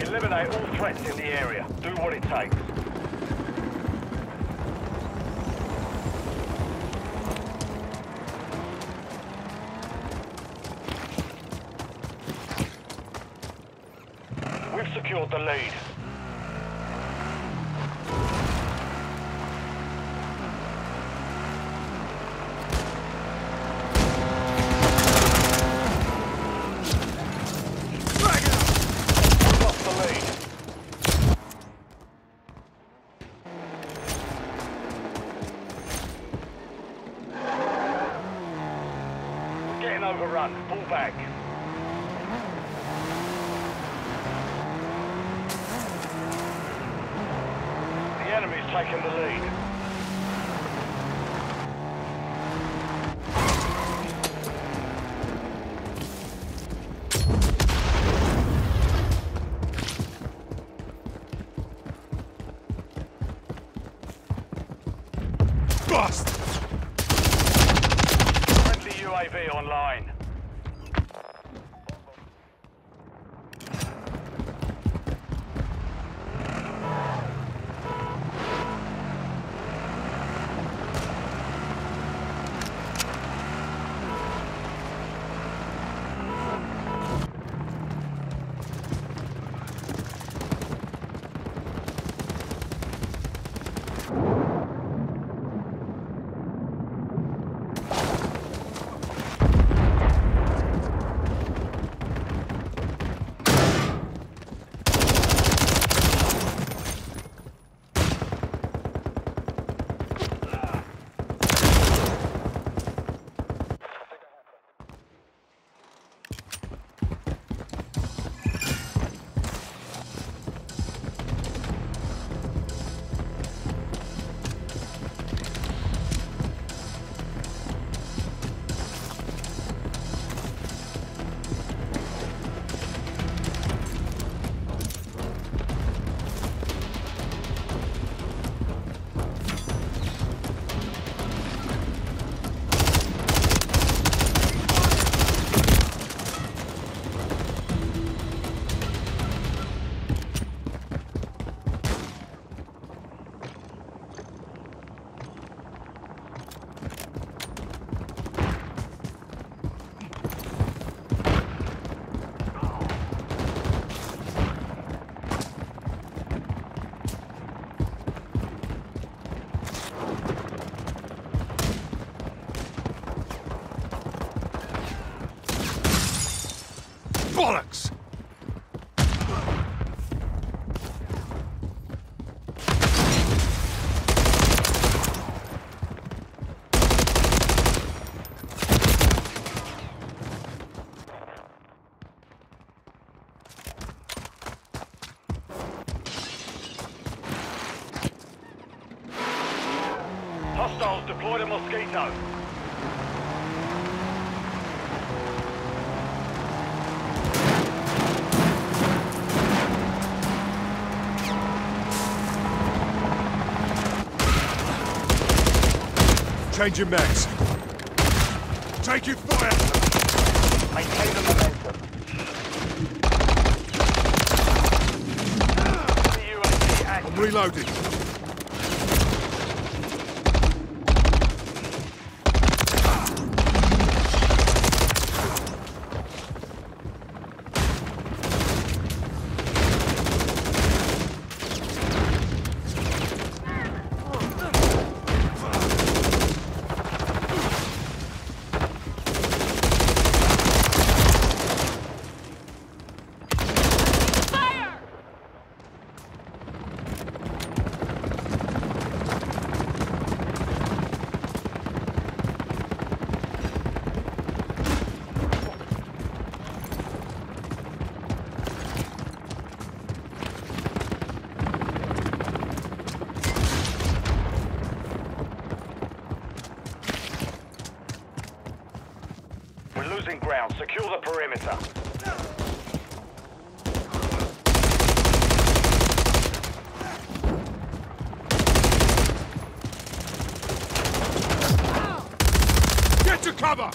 Eliminate all threats in the area. Do what it takes. We're overrun. Pull back. The enemy's taken the lead. Bust! UAV online. Bollocks! Hostiles deployed a Mosquito. Changing mags. Taking fire! Maintain the momentum. I'm reloading. The perimeter. Get to cover!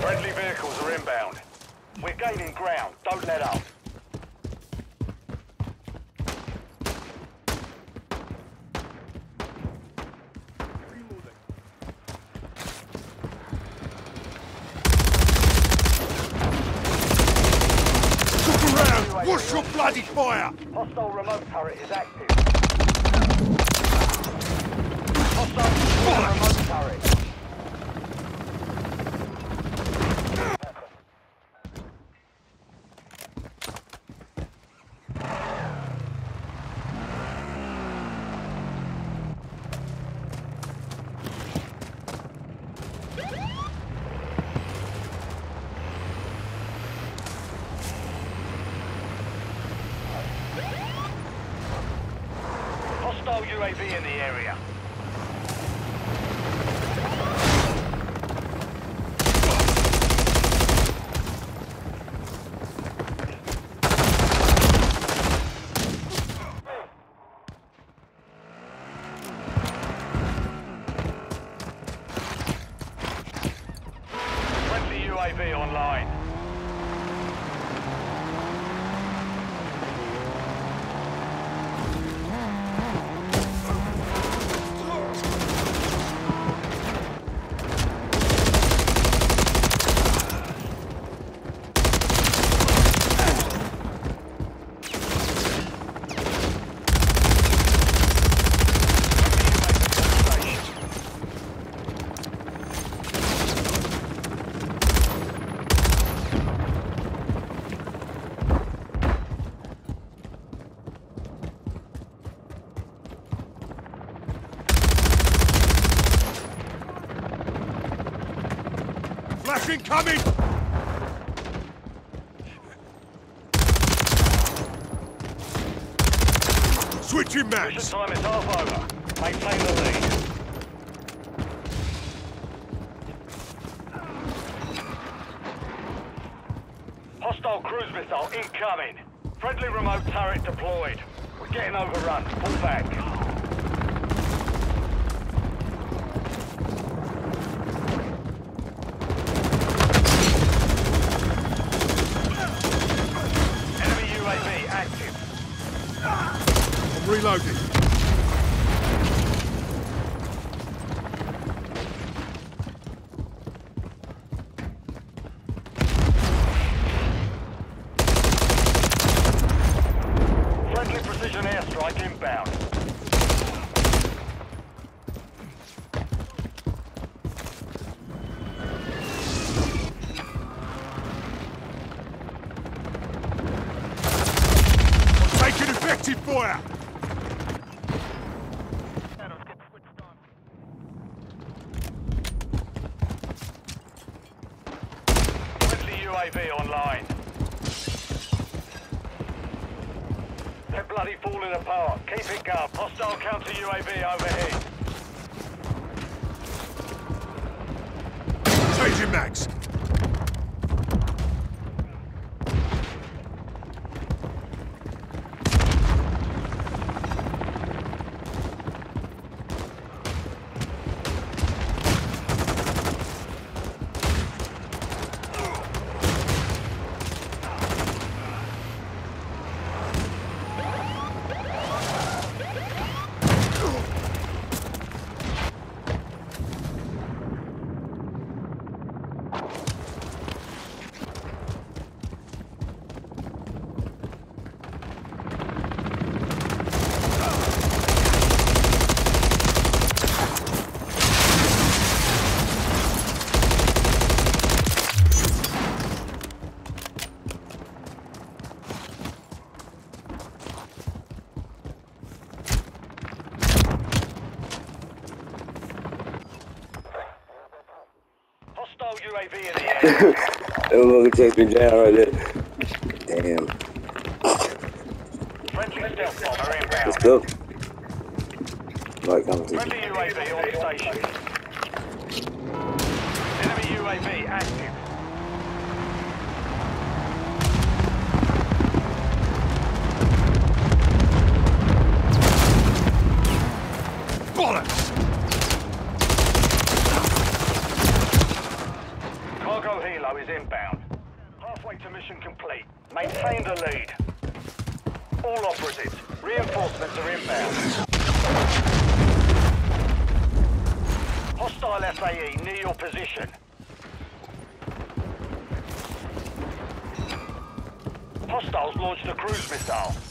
Friendly vehicles are inbound. We're gaining ground. Don't let up. Look around! What's your bloody fire? Hostile remote turret is active. Hostile remote turret. Hostile UAV in the area. Online. Incoming! Switching Mission mags! time is half over. Maintain the lead. Hostile cruise missile incoming. Friendly remote turret deployed. We're getting overrun. Pull back. Reloading. Friendly precision airstrike inbound. I'm taking effective fire! Friendly UAV online. They're apart. Keep it going. Hostile counter UAV overhead. Changing mags! That motherfucker takes me down right there. Damn. Friendly stealth bomber inbound. Let's go. Right, come to Friendly UAV on station. Enemy UAV active. Bollocks! Cargo helo is inbound. Halfway to mission complete. Maintain the lead. All operatives, reinforcements are inbound. Hostile FAE near your position. Hostiles launched a cruise missile.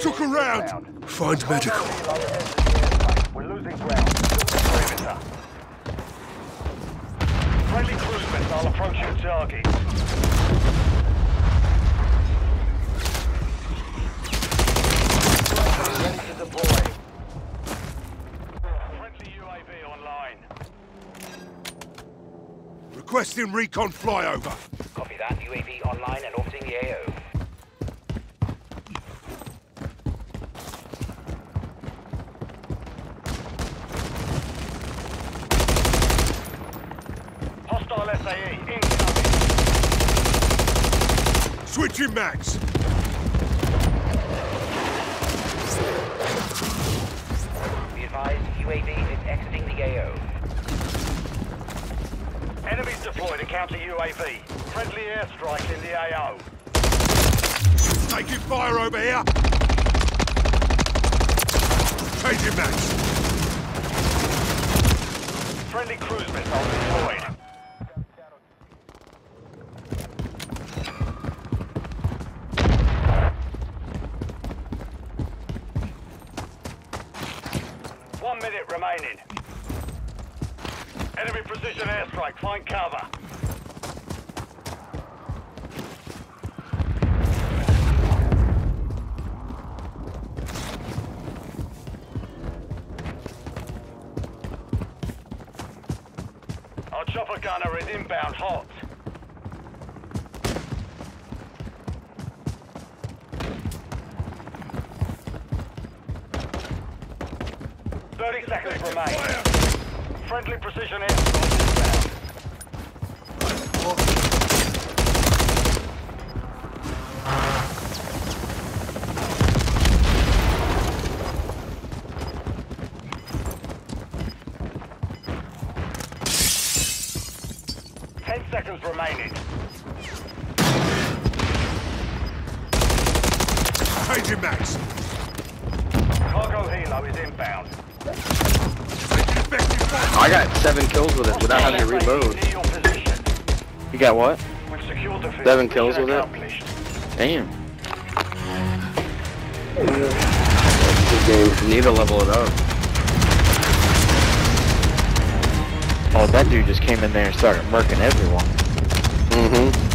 Took a round. Find medical. We're losing ground. Perimeter. Friendly cruise missile approaching target. Ready to deploy. Friendly UAV online. Requesting recon flyover. Copy that. UAV online and orbiting the AO. Hostile FAE incoming. Switching mags. Be advised, UAV is exiting the AO. Enemies deployed to counter UAV. Friendly airstrike in the AO. Taking fire over here. Changing mags. Friendly cruise missile deployed. Remaining. Enemy precision airstrike, find cover. Our chopper gunner is inbound hot. Seconds remain. Friendly precision airstrike. Ten seconds remaining. Changing mags. Cargo helo is inbound. Taking effective fire. I got seven kills with it without having to reload. Near your position. You got what? We've secured the Seven kills with it? accomplished. Damn. Good game. Need to level it up. Oh, that dude just came in there and started murking everyone. Mm-hmm.